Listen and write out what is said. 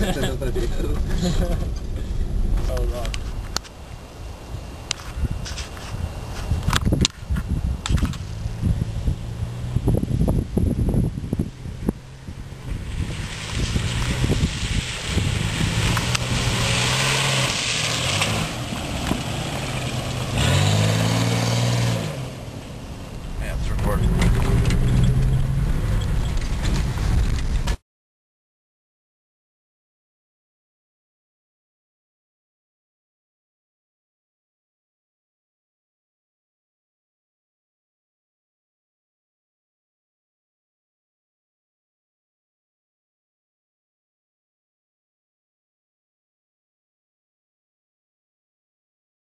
Allah.